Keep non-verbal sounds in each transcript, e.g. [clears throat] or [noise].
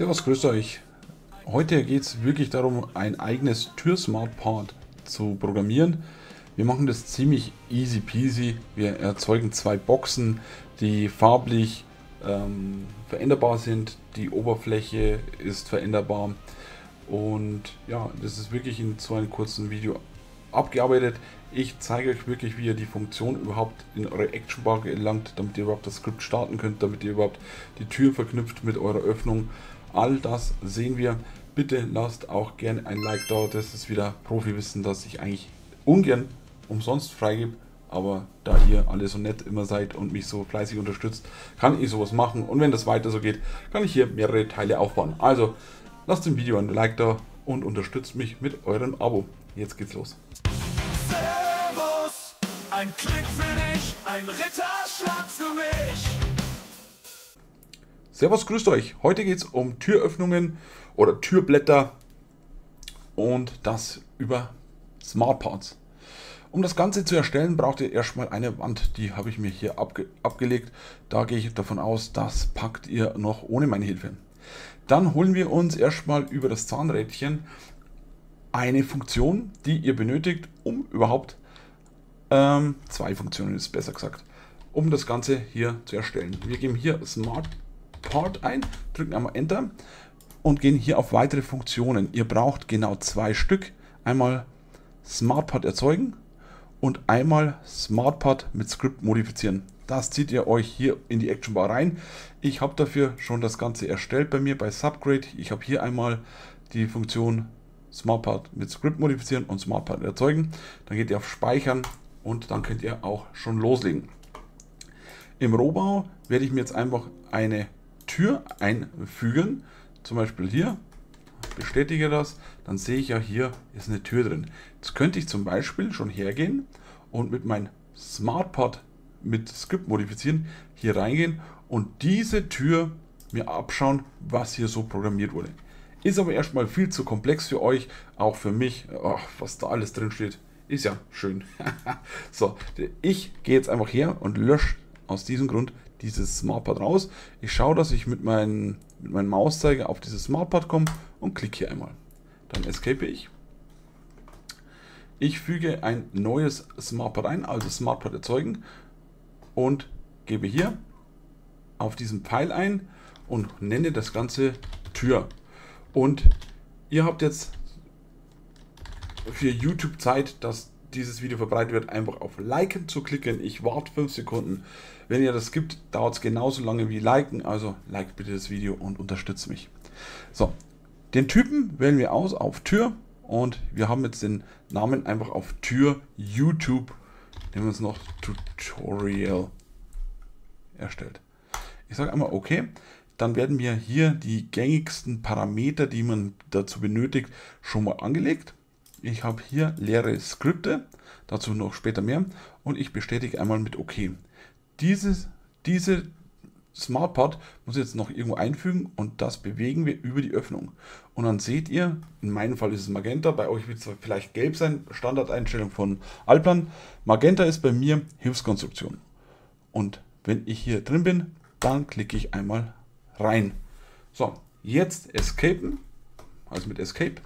Servus, grüßt euch. Heute geht es wirklich darum, ein eigenes Tür-Smart-Part zu programmieren. Wir machen das ziemlich easy peasy. Wir erzeugen zwei Boxen, die farblich ähm, veränderbar sind. Die Oberfläche ist veränderbar. Und ja, das ist wirklich in so einem kurzen Video abgearbeitet. Ich zeige euch wirklich, wie ihr die Funktion überhaupt in eure Actionbar gelangt, damit ihr überhaupt das Skript starten könnt, damit ihr überhaupt die Tür verknüpft mit eurer Öffnung. All das sehen wir. Bitte lasst auch gerne ein Like da. Das ist wieder Profi-Wissen, das ich eigentlich ungern umsonst freigebe. Aber da ihr alle so nett immer seid und mich so fleißig unterstützt, kann ich sowas machen. Und wenn das weiter so geht, kann ich hier mehrere Teile aufbauen. Also lasst dem Video ein Like da und unterstützt mich mit eurem Abo. Jetzt geht's los. Servus, ein Klick für dich, ein Ritterschlag für mich. Servus, grüßt euch. Heute geht es um Türöffnungen oder Türblätter und das über Smart Parts. Um das Ganze zu erstellen, braucht ihr erstmal eine Wand. Die habe ich mir hier abge abgelegt. Da gehe ich davon aus, das packt ihr noch ohne meine Hilfe. Dann holen wir uns erstmal über das Zahnrädchen eine Funktion, die ihr benötigt, um überhaupt ähm, zwei Funktionen ist besser gesagt, um das Ganze hier zu erstellen. Wir geben hier Smart Part ein, drücken einmal Enter und gehen hier auf weitere Funktionen. Ihr braucht genau zwei Stück. Einmal SmartPad erzeugen und einmal SmartPad mit Script modifizieren. Das zieht ihr euch hier in die Action Bar rein. Ich habe dafür schon das Ganze erstellt bei mir bei Subgrade. Ich habe hier einmal die Funktion SmartPad mit Script modifizieren und SmartPad erzeugen. Dann geht ihr auf Speichern und dann könnt ihr auch schon loslegen. Im Rohbau werde ich mir jetzt einfach eine Tür einfügen. Zum Beispiel hier. Bestätige das. Dann sehe ich ja hier ist eine Tür drin. Jetzt könnte ich zum Beispiel schon hergehen und mit meinem SmartPod mit Skript modifizieren hier reingehen und diese Tür mir abschauen, was hier so programmiert wurde. Ist aber erstmal viel zu komplex für euch, auch für mich. Oh, was da alles drin steht, ist ja schön. [laughs] so, ich gehe jetzt einfach her und lösche aus diesem Grund dieses Smartpad raus. Ich schaue, dass ich mit, mein, mit meinem Mauszeiger auf dieses Smartpad komme und klicke hier einmal. Dann escape ich. Ich füge ein neues Smartpad ein, also Smartpad erzeugen und gebe hier auf diesen Pfeil ein und nenne das Ganze Tür. Und ihr habt jetzt für YouTube Zeit, dass dieses Video verbreitet wird, einfach auf Liken zu klicken. Ich warte 5 Sekunden. Wenn ihr das gibt, dauert es genauso lange wie Liken. Also like bitte das Video und unterstützt mich. So, den Typen wählen wir aus auf Tür und wir haben jetzt den Namen einfach auf Tür YouTube. Nehmen wir uns noch Tutorial erstellt. Ich sage einmal OK. Dann werden mir hier die gängigsten Parameter, die man dazu benötigt, schon mal angelegt. Ich habe hier leere Skripte, dazu noch später mehr und ich bestätige einmal mit OK. Dieses, diese SmartPad muss ich jetzt noch irgendwo einfügen und das bewegen wir über die Öffnung. Und dann seht ihr, in meinem Fall ist es Magenta, bei euch wird es vielleicht gelb sein, Standardeinstellung von Alplan. Magenta ist bei mir Hilfskonstruktion. Und wenn ich hier drin bin, dann klicke ich einmal rein. So, jetzt Escapen, also mit Escape.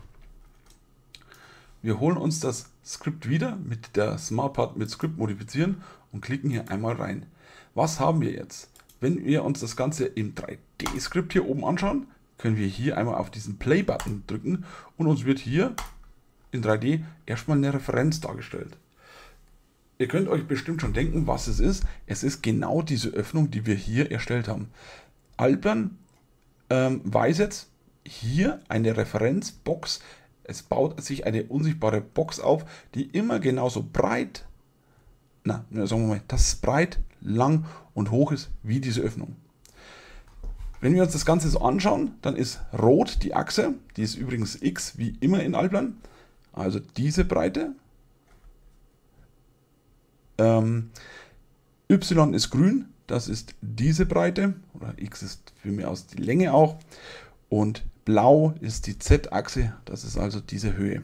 Wir holen uns das Skript wieder mit der SmartPad mit Skript modifizieren und klicken hier einmal rein. Was haben wir jetzt? Wenn wir uns das Ganze im 3D-Skript hier oben anschauen, können wir hier einmal auf diesen Play-Button drücken und uns wird hier in 3D erstmal eine Referenz dargestellt. Ihr könnt euch bestimmt schon denken, was es ist. Es ist genau diese Öffnung, die wir hier erstellt haben. Alpern ähm, weiß jetzt hier eine Referenzbox es baut sich eine unsichtbare Box auf, die immer genauso breit, na, sagen wir mal, das breit, lang und hoch ist wie diese Öffnung. Wenn wir uns das Ganze so anschauen, dann ist rot die Achse, die ist übrigens x wie immer in Alplan, also diese Breite. Ähm, y ist grün, das ist diese Breite, oder x ist für mich aus die Länge auch. Und blau ist die Z-Achse, das ist also diese Höhe.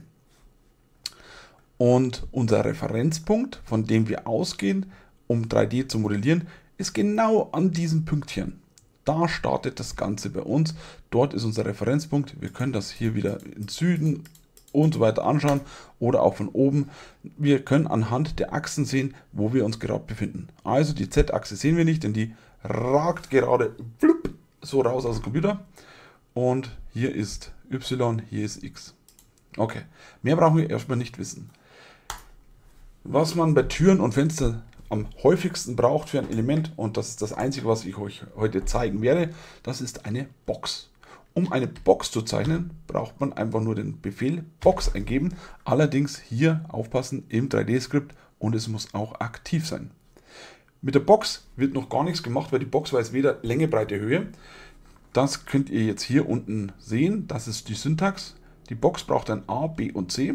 Und unser Referenzpunkt, von dem wir ausgehen, um 3D zu modellieren, ist genau an diesem Pünktchen. Da startet das Ganze bei uns. Dort ist unser Referenzpunkt. Wir können das hier wieder in Süden und so weiter anschauen oder auch von oben. Wir können anhand der Achsen sehen, wo wir uns gerade befinden. Also die Z-Achse sehen wir nicht, denn die ragt gerade so raus aus dem Computer. Und hier ist Y, hier ist X. Okay, mehr brauchen wir erstmal nicht wissen. Was man bei Türen und Fenstern am häufigsten braucht für ein Element, und das ist das einzige, was ich euch heute zeigen werde, das ist eine Box. Um eine Box zu zeichnen, braucht man einfach nur den Befehl Box eingeben. Allerdings hier aufpassen im 3D-Skript und es muss auch aktiv sein. Mit der Box wird noch gar nichts gemacht, weil die Box weiß weder Länge, Breite, Höhe. Das könnt ihr jetzt hier unten sehen. Das ist die Syntax. Die Box braucht ein A, B und C.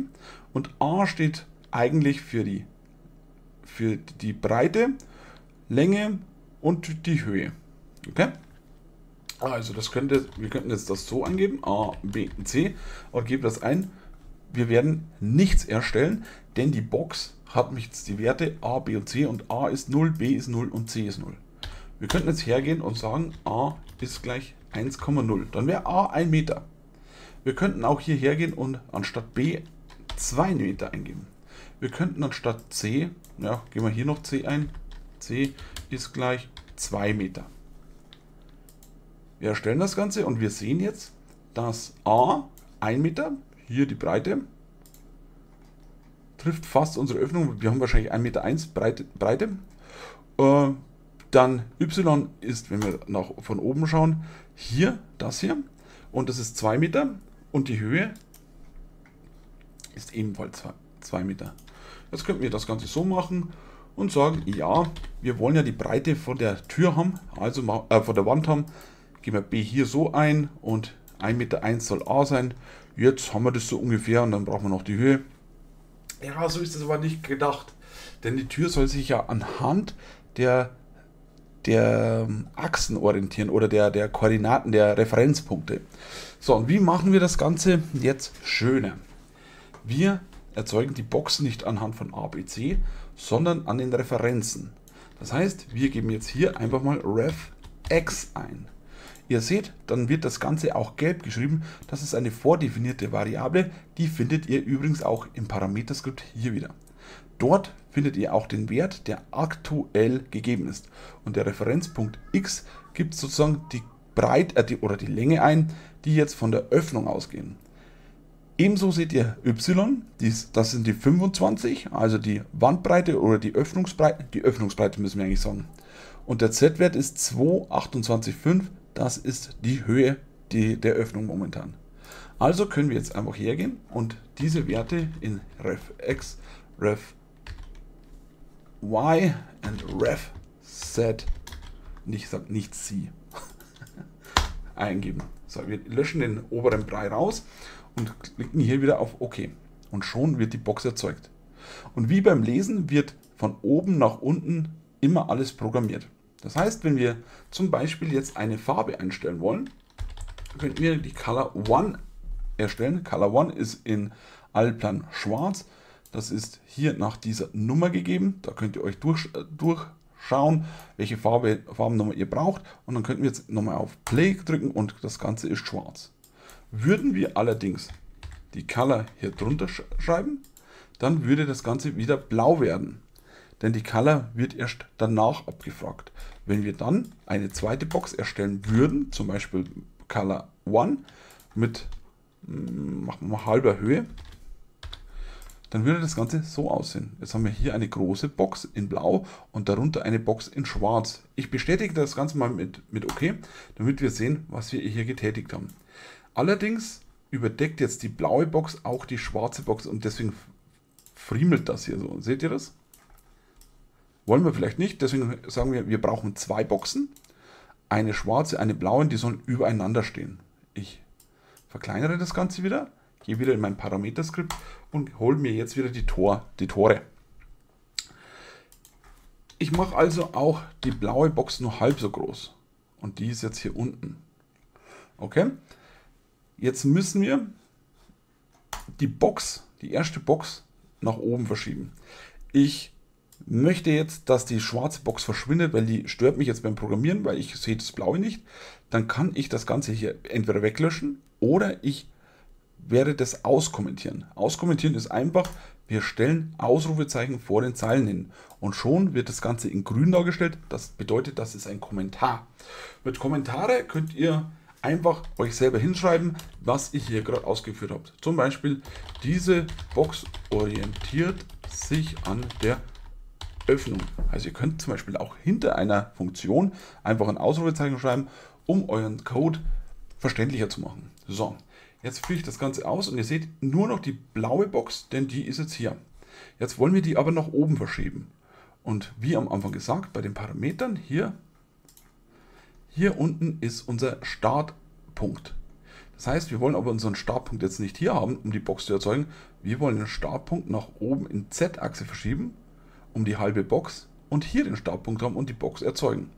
Und A steht eigentlich für die, für die Breite, Länge und die Höhe. Okay? Also das könnte, wir könnten jetzt das so angeben, A, B, C, und gebe das ein. Wir werden nichts erstellen, denn die Box hat jetzt die Werte A, B und C und A ist 0, B ist 0 und C ist 0. Wir könnten jetzt hergehen und sagen, A ist gleich 1,0. Dann wäre A 1 Meter. Wir könnten auch hier hergehen und anstatt B 2 Meter eingeben. Wir könnten anstatt C, ja, gehen wir hier noch C ein, C ist gleich 2 Meter. Wir erstellen das Ganze und wir sehen jetzt, dass A 1 Meter, hier die Breite, trifft fast unsere Öffnung. Wir haben wahrscheinlich 1,1 Meter Breite. Breite. Äh, dann Y ist, wenn wir nach, von oben schauen, hier, das hier. Und das ist 2 Meter. Und die Höhe ist ebenfalls 2 Meter. Jetzt könnten wir das Ganze so machen und sagen, ja, wir wollen ja die Breite von der Tür haben, also äh, von der Wand haben. Gehen wir B hier so ein und 1,1 Meter soll A sein. Jetzt haben wir das so ungefähr und dann brauchen wir noch die Höhe. Ja, so ist das aber nicht gedacht. Denn die Tür soll sich ja anhand der, der ähm, Achsen orientieren oder der, der Koordinaten, der Referenzpunkte. So, und wie machen wir das Ganze jetzt schöner? Wir erzeugen die Boxen nicht anhand von A, B, C, sondern an den Referenzen. Das heißt, wir geben jetzt hier einfach mal ref x ein. Ihr seht, dann wird das Ganze auch gelb geschrieben. Das ist eine vordefinierte Variable. Die findet ihr übrigens auch im Parameterskript hier wieder. Dort findet ihr auch den Wert, der aktuell gegeben ist. Und der Referenzpunkt x gibt sozusagen die Breite äh, oder die Länge ein, die jetzt von der Öffnung ausgehen. Ebenso seht ihr y, dies, das sind die 25, also die Wandbreite oder die Öffnungsbreite, die Öffnungsbreite müssen wir eigentlich sagen. Und der z-Wert ist 2,28,5 das ist die Höhe die, der Öffnung momentan. Also können wir jetzt einfach hergehen und diese Werte in ref y und ref z, nicht, nicht c, [laughs] eingeben. So, wir löschen den oberen Brei raus und klicken hier wieder auf OK. Und schon wird die Box erzeugt. Und wie beim Lesen wird von oben nach unten immer alles programmiert. Das heißt, wenn wir zum Beispiel jetzt eine Farbe einstellen wollen, könnten wir die Color One erstellen. Color One ist in Allplan schwarz. Das ist hier nach dieser Nummer gegeben. Da könnt ihr euch durch, äh, durchschauen, welche Farbe, Farbennummer ihr braucht. Und dann könnten wir jetzt nochmal auf Play drücken und das Ganze ist schwarz. Würden wir allerdings die Color hier drunter schreiben, dann würde das Ganze wieder blau werden denn die Color wird erst danach abgefragt. Wenn wir dann eine zweite Box erstellen würden, zum Beispiel Color 1 mit mm, machen wir mal halber Höhe, dann würde das Ganze so aussehen. Jetzt haben wir hier eine große Box in blau und darunter eine Box in schwarz. Ich bestätige das Ganze mal mit, mit OK, damit wir sehen, was wir hier getätigt haben. Allerdings überdeckt jetzt die blaue Box auch die schwarze Box und deswegen friemelt das hier so. Seht ihr das? Wollen wir vielleicht nicht, deswegen sagen wir, wir brauchen zwei Boxen. Eine schwarze, eine blaue, die sollen übereinander stehen. Ich verkleinere das Ganze wieder, gehe wieder in mein Parameterskript und hole mir jetzt wieder die, Tor, die Tore. Ich mache also auch die blaue Box nur halb so groß. Und die ist jetzt hier unten. Okay. Jetzt müssen wir die Box, die erste Box, nach oben verschieben. Ich möchte jetzt, dass die schwarze Box verschwindet, weil die stört mich jetzt beim Programmieren, weil ich sehe das Blaue nicht, dann kann ich das Ganze hier entweder weglöschen oder ich werde das auskommentieren. Auskommentieren ist einfach, wir stellen Ausrufezeichen vor den Zeilen hin und schon wird das Ganze in grün dargestellt. Das bedeutet, das ist ein Kommentar. Mit Kommentare könnt ihr einfach euch selber hinschreiben, was ich hier gerade ausgeführt habe. Zum Beispiel, diese Box orientiert sich an der Öffnung. Also ihr könnt zum Beispiel auch hinter einer Funktion einfach ein Ausrufezeichen schreiben, um euren Code verständlicher zu machen. So, jetzt führe ich das Ganze aus und ihr seht nur noch die blaue Box, denn die ist jetzt hier. Jetzt wollen wir die aber nach oben verschieben. Und wie am Anfang gesagt, bei den Parametern hier hier unten ist unser Startpunkt. Das heißt, wir wollen aber unseren Startpunkt jetzt nicht hier haben, um die Box zu erzeugen. Wir wollen den Startpunkt nach oben in Z-Achse verschieben, um die halbe Box und hier den Startpunkt haben und die Box erzeugen.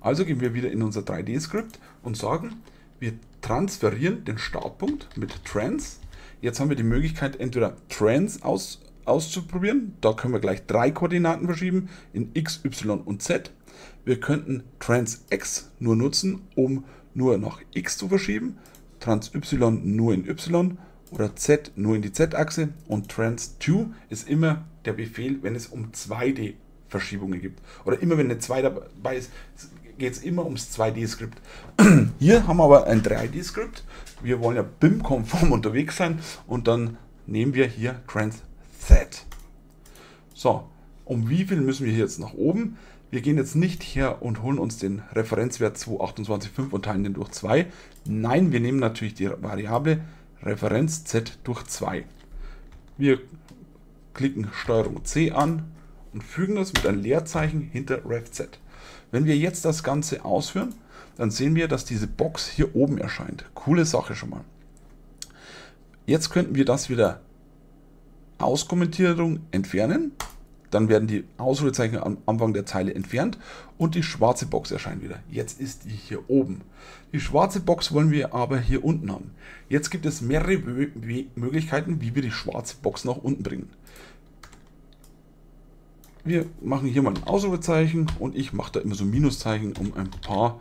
Also gehen wir wieder in unser 3D-Skript und sagen, wir transferieren den Startpunkt mit Trans. Jetzt haben wir die Möglichkeit, entweder Trans aus, auszuprobieren. Da können wir gleich drei Koordinaten verschieben in x, y und z. Wir könnten trans-x nur nutzen, um nur nach x zu verschieben, trans-y nur in y oder z nur in die z-Achse und trans-to ist immer der Befehl, wenn es um 2D-Verschiebungen gibt. Oder immer wenn eine 2 dabei ist, geht es immer ums 2D-Skript. [clears throat] Hier haben wir aber ein 3D-Skript. Wir wollen ja BIM-konform [laughs] unterwegs sein und dann nehmen wir hier trans-z. So, um wie viel müssen wir hier jetzt nach oben? Wir gehen jetzt nicht her und holen uns den Referenzwert 228,5 und teilen den durch 2. Nein, wir nehmen natürlich die Variable Referenz z durch 2. Wir klicken STRG C an und fügen das mit einem Leerzeichen hinter refz. Wenn wir jetzt das Ganze ausführen, dann sehen wir, dass diese Box hier oben erscheint. Coole Sache schon mal. Jetzt könnten wir das wieder Auskommentierung entfernen dann werden die Ausrufezeichen am Anfang der Zeile entfernt und die schwarze Box erscheint wieder. Jetzt ist die hier oben. Die schwarze Box wollen wir aber hier unten haben. Jetzt gibt es mehrere Möglichkeiten, wie wir die schwarze Box nach unten bringen. Wir machen hier mal ein Ausrufezeichen und ich mache da immer so Minuszeichen, um ein paar,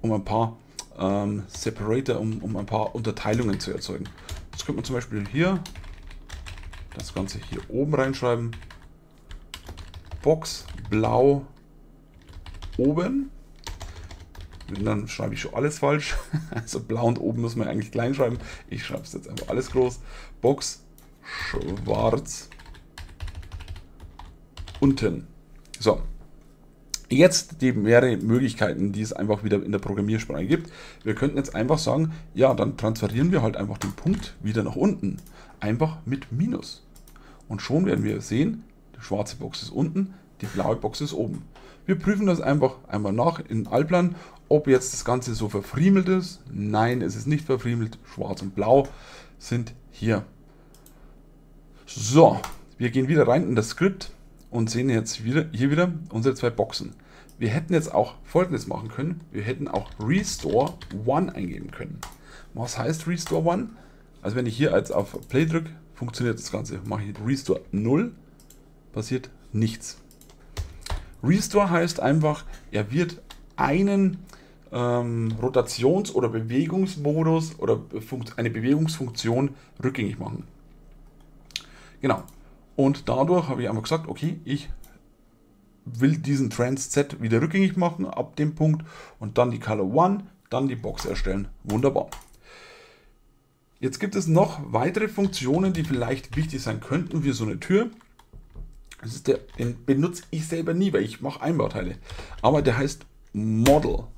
um ein paar ähm, Separator, um, um ein paar Unterteilungen zu erzeugen. Jetzt könnte man zum Beispiel hier das Ganze hier oben reinschreiben. Box blau oben. Und dann schreibe ich schon alles falsch. [laughs] Also blau und oben muss man eigentlich klein schreiben. Ich schreibe es jetzt einfach alles groß. Box schwarz unten. So. Jetzt die mehrere Möglichkeiten, die es einfach wieder in der Programmiersprache gibt. Wir könnten jetzt einfach sagen, ja, dann transferieren wir halt einfach den Punkt wieder nach unten einfach mit Minus. Und schon werden wir sehen, die schwarze Box ist unten, die blaue Box ist oben. Wir prüfen das einfach einmal nach in Alplan, ob jetzt das Ganze so verfriemelt ist. Nein, es ist nicht verfriemelt. Schwarz und Blau sind hier. So, wir gehen wieder rein in das Skript und sehen jetzt wieder, hier wieder unsere zwei Boxen. Wir hätten jetzt auch folgendes machen können. Wir hätten auch Restore One eingeben können. Was heißt Restore One? Also wenn ich hier als auf Play drücke, funktioniert das Ganze. Mache ich Restore 0, passiert nichts. Restore heißt einfach, er wird einen ähm, Rotations- oder Bewegungsmodus oder eine Bewegungsfunktion rückgängig machen. Genau. Und dadurch habe ich einfach gesagt, okay, ich will diesen Trans Z wieder rückgängig machen ab dem Punkt und dann die Color 1, dann die Box erstellen. Wunderbar. Jetzt gibt es noch weitere Funktionen, die vielleicht wichtig sein könnten für so eine Tür. Das ist der, den benutze ich selber nie, weil ich mache Einbauteile. Aber der heißt Model.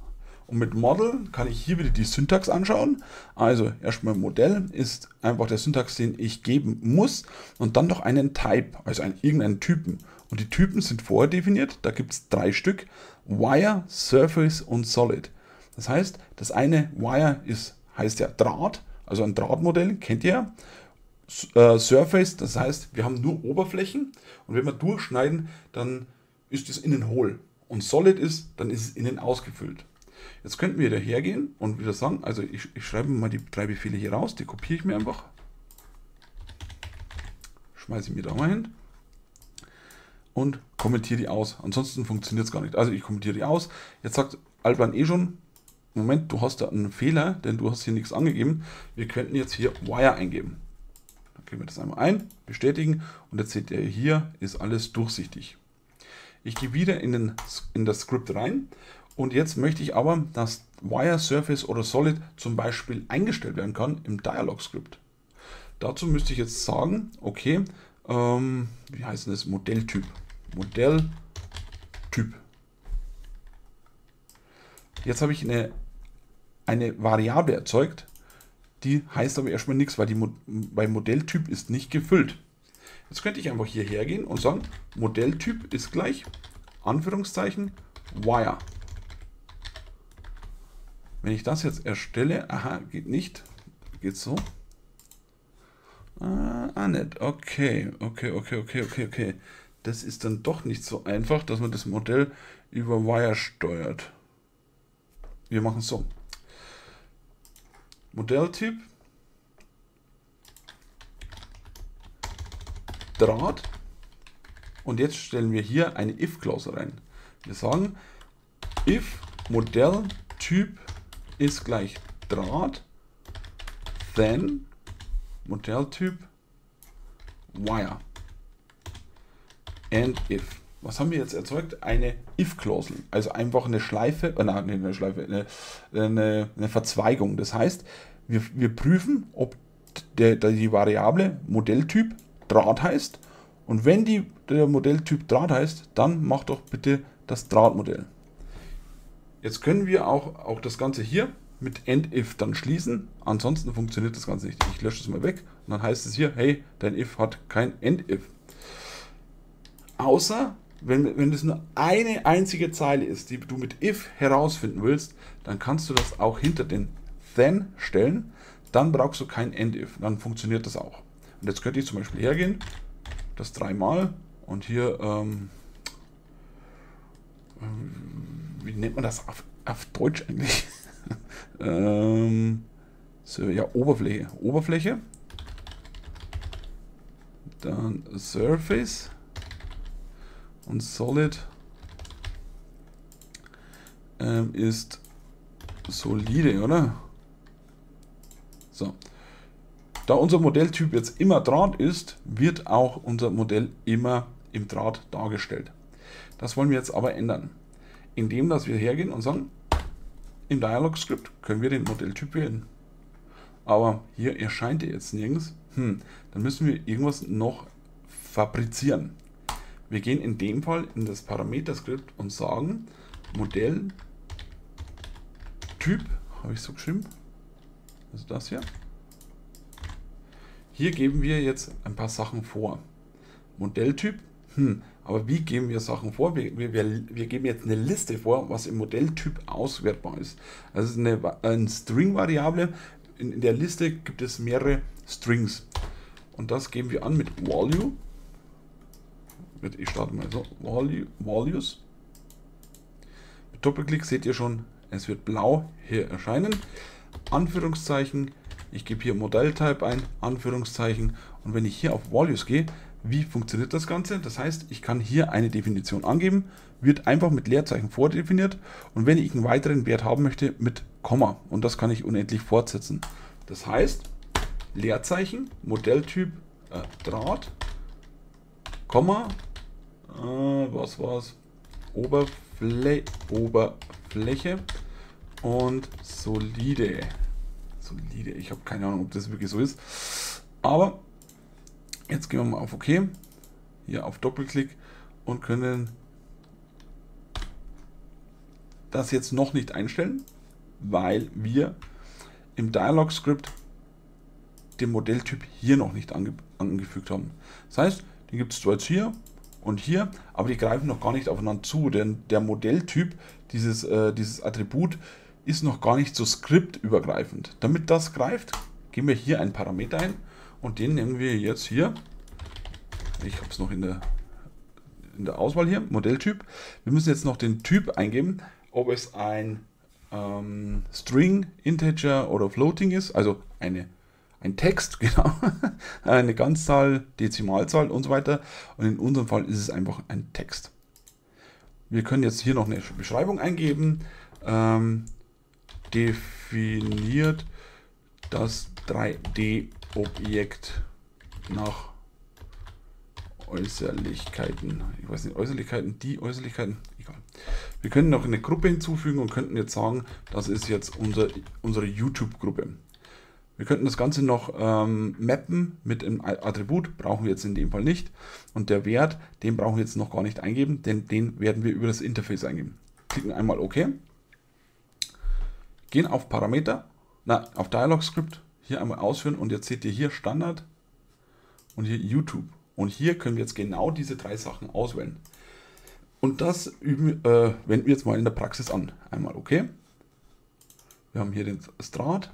Und mit Model kann ich hier wieder die Syntax anschauen. Also erstmal Modell ist einfach der Syntax, den ich geben muss. Und dann noch einen Type, also einen, irgendeinen Typen. Und die Typen sind vordefiniert. Da gibt es drei Stück. Wire, Surface und Solid. Das heißt, das eine Wire ist, heißt ja Draht also ein Drahtmodell, kennt ihr äh, Surface, das heißt, wir haben nur Oberflächen und wenn wir durchschneiden, dann ist es innen hohl. Und Solid ist, dann ist es innen ausgefüllt. Jetzt könnten wir daher gehen und wieder sagen, also ich, ich schreibe mal die drei Befehle hier raus, die kopiere ich mir einfach. Schmeiße ich mir da mal hin. und kommentiere die aus. Ansonsten funktioniert es gar nicht. Also ich kommentiere die aus. Jetzt sagt Alban eh schon, Moment, du hast da einen Fehler, denn du hast hier nichts angegeben. Wir könnten jetzt hier Wire eingeben. Dann geben wir das einmal ein, bestätigen und jetzt seht ihr hier ist alles durchsichtig. Ich gehe wieder in, den, in das Skript rein und jetzt möchte ich aber, dass Wire, Surface oder Solid zum Beispiel eingestellt werden kann im Dialog-Skript. Dazu müsste ich jetzt sagen, okay, ähm, wie heißt das? Modelltyp. Modelltyp. Jetzt habe ich eine, eine Variable erzeugt, die heißt aber erstmal nichts, weil die Mo Modelltyp ist nicht gefüllt. Jetzt könnte ich einfach hierher gehen und sagen, Modelltyp ist gleich, Anführungszeichen, Wire. Wenn ich das jetzt erstelle, aha, geht nicht, geht so. Ah, ah, nicht. Okay, okay, okay, okay, okay, okay. Das ist dann doch nicht so einfach, dass man das Modell über Wire steuert. Wir machen es so. Modelltyp. Draht. Und jetzt stellen wir hier eine if-Klausel rein. Wir sagen, if Modelltyp ist gleich Draht, then Modelltyp wire and if. Was haben wir jetzt erzeugt? Eine if-Klausel, also einfach eine Schleife, äh, nein, eine Schleife, eine, eine, eine Verzweigung. Das heißt, wir, wir prüfen, ob der, der, die Variable Modelltyp Draht heißt und wenn die, der Modelltyp Draht heißt, dann mach doch bitte das Drahtmodell. Jetzt können wir auch, auch das Ganze hier mit endif dann schließen. Ansonsten funktioniert das Ganze nicht. Ich lösche es mal weg und dann heißt es hier, hey, dein if hat kein endif. Außer, wenn, wenn das nur eine einzige Zeile ist, die du mit if herausfinden willst, dann kannst du das auch hinter den then stellen. Dann brauchst du kein endif. Dann funktioniert das auch. Und jetzt könnte ich zum Beispiel hergehen, das dreimal und hier, ähm, wie nennt man das auf, auf Deutsch eigentlich? [laughs] ähm, so, ja, Oberfläche. Oberfläche. Dann Surface. Und Solid ähm, ist solide, oder? So. Da unser Modelltyp jetzt immer Draht ist, wird auch unser Modell immer im Draht dargestellt. Das wollen wir jetzt aber ändern, indem dass wir hergehen und sagen, im Dialog-Skript können wir den Modelltyp wählen. Aber hier erscheint er jetzt nirgends. Hm, dann müssen wir irgendwas noch fabrizieren. Wir gehen in dem Fall in das Parameter-Skript und sagen Modell Typ, habe ich so geschrieben, also das hier. Hier geben wir jetzt ein paar Sachen vor. Modelltyp, hm, aber wie geben wir Sachen vor? Wir, wir, wir geben jetzt eine Liste vor, was im Modelltyp auswertbar ist. Also ist eine, eine String-Variable. In, in, der Liste gibt es mehrere Strings. Und das geben wir an mit Value. Ich starte mal so. Value, Values. Mit Doppelklick seht ihr schon, es wird blau hier erscheinen. Anführungszeichen. Ich gebe hier Modelltype ein, Anführungszeichen. Und wenn ich hier auf Values gehe, wie funktioniert das Ganze? Das heißt, ich kann hier eine Definition angeben, wird einfach mit Leerzeichen vordefiniert und wenn ich einen weiteren Wert haben möchte, mit Komma und das kann ich unendlich fortsetzen. Das heißt, Leerzeichen, Modelltyp äh, Draht, Komma, äh, was war's? Oberflä Oberfläche und solide. Solide, ich habe keine Ahnung, ob das wirklich so ist. Aber Jetzt gehen wir mal auf OK, hier auf Doppelklick und können das jetzt noch nicht einstellen, weil wir im Dialog-Script den Modelltyp hier noch nicht ange angefügt haben. Das heißt, den gibt es zwar jetzt hier und hier, aber die greifen noch gar nicht aufeinander zu, denn der Modelltyp, dieses, äh, dieses Attribut, ist noch gar nicht so skriptübergreifend. Damit das greift, geben wir hier einen Parameter ein und den nehmen wir jetzt hier. Ich habe es noch in der, in der Auswahl hier, Modelltyp. Wir müssen jetzt noch den Typ eingeben, ob es ein ähm, String, Integer oder Floating ist, also eine, ein Text, [laughs] genau, eine Ganzzahl, Dezimalzahl und so weiter. Und in unserem Fall ist es einfach ein Text. Wir können jetzt hier noch eine Beschreibung eingeben. Ähm, definiert das 3D-Objekt nach Äußerlichkeiten. Ich weiß nicht, Äußerlichkeiten, die Äußerlichkeiten, egal. Wir können noch eine Gruppe hinzufügen und könnten jetzt sagen, das ist jetzt unser, unsere YouTube-Gruppe. Wir könnten das Ganze noch ähm, mappen mit einem Attribut, brauchen wir jetzt in dem Fall nicht. Und der Wert, den brauchen wir jetzt noch gar nicht eingeben, denn den werden wir über das Interface eingeben. Klicken einmal OK. Gehen auf Parameter, na, auf Dialog Script, hier einmal ausführen und jetzt seht ihr hier Standard und hier YouTube. Und hier können wir jetzt genau diese drei Sachen auswählen. Und das üben, äh, wenden wir jetzt mal in der Praxis an. Einmal OK. Wir haben hier den Strat.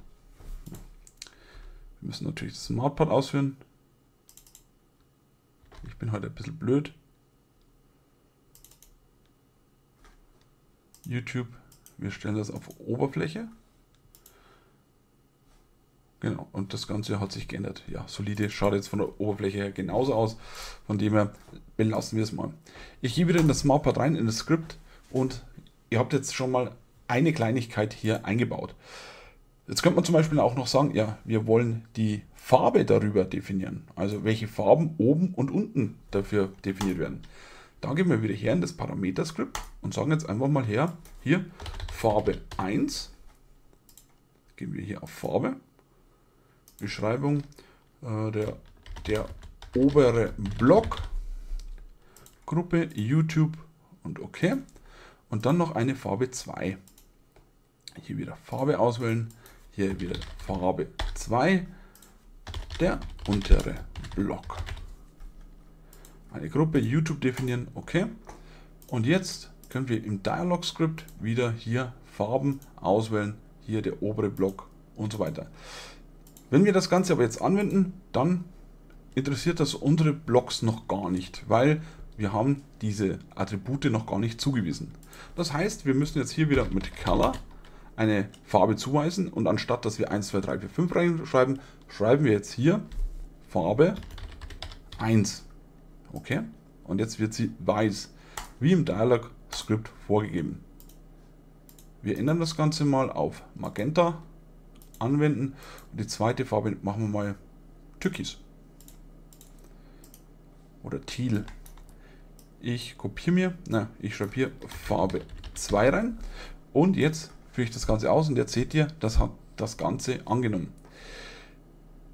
Wir müssen natürlich das Smartpad ausführen. Ich bin heute ein bisschen blöd. YouTube. Wir stellen das auf Oberfläche. Genau, und das Ganze hat sich geändert. Ja, solide, schaut jetzt von der Oberfläche her genauso aus. Von dem her belassen wir es mal. Ich gehe wieder in das Smartpad rein, in das Skript und ihr habt jetzt schon mal eine Kleinigkeit hier eingebaut. Jetzt könnte man zum Beispiel auch noch sagen, ja, wir wollen die Farbe darüber definieren. Also welche Farben oben und unten dafür definiert werden. Da gehen wir wieder her in das Parameter-Skript und sagen jetzt einfach mal her, hier Farbe 1. Gehen wir hier auf Farbe Beschreibung, äh, der, der obere Block, Gruppe, YouTube und OK. Und dann noch eine Farbe 2. Hier wieder Farbe auswählen, hier wieder Farbe 2, der untere Block. Eine Gruppe YouTube definieren, OK. Und jetzt können wir im Dialog Script wieder hier Farben auswählen, hier der obere Block und so weiter. Wenn wir das Ganze aber jetzt anwenden, dann interessiert das unsere Blocks noch gar nicht, weil wir haben diese Attribute noch gar nicht zugewiesen. Das heißt, wir müssen jetzt hier wieder mit Color eine Farbe zuweisen und anstatt dass wir 1, 2, 3, 4, 5 reinschreiben, schreiben wir jetzt hier Farbe 1. Okay? Und jetzt wird sie weiß, wie im Dialog Script vorgegeben. Wir ändern das Ganze mal auf Magenta anwenden. Und die zweite Farbe machen wir mal Türkis. Oder Teal. Ich kopiere mir, na, ich schreibe hier Farbe 2 rein. Und jetzt führe ich das Ganze aus und jetzt seht ihr, das hat das Ganze angenommen.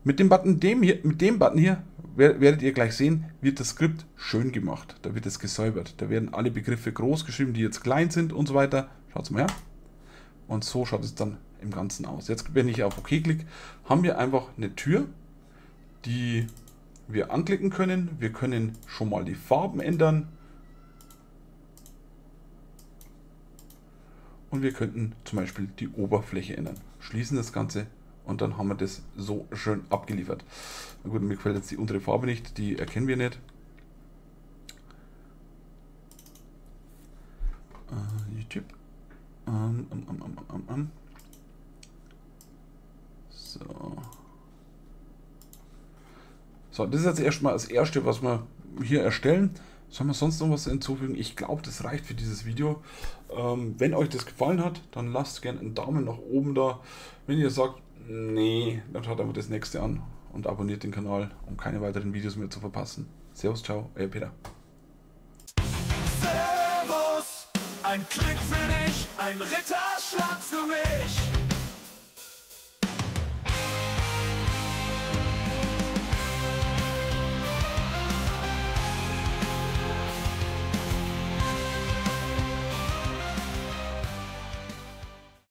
Mit dem Button, dem hier, mit dem Button hier werdet ihr gleich sehen, wird das Skript schön gemacht. Da wird es gesäubert. Da werden alle Begriffe groß geschrieben, die jetzt klein sind und so weiter. Schaut mal her. Und so schaut es dann im Ganzen aus. Jetzt, wenn ich auf OK klicke, haben wir einfach eine Tür, die wir anklicken können. Wir können schon mal die Farben ändern. Und wir könnten zum Beispiel die Oberfläche ändern. Schließen das Ganze und dann haben wir das so schön abgeliefert. Na gut, mir gefällt jetzt die untere Farbe nicht, die erkennen wir nicht. Uh, YouTube. Um, um, um, so. So, das ist jetzt erstmal das erste, was wir hier erstellen. Sollen wir sonst noch was hinzufügen? Ich glaube, das reicht für dieses Video. Ähm, wenn euch das gefallen hat, dann lasst gerne einen Daumen nach oben da. Wenn ihr sagt, nee, dann schaut einfach das nächste an und abonniert den Kanal, um keine weiteren Videos mehr zu verpassen. Servus, ciao, euer Peter. Servus, ein Klick für dich, ein Ritterschlag für mich.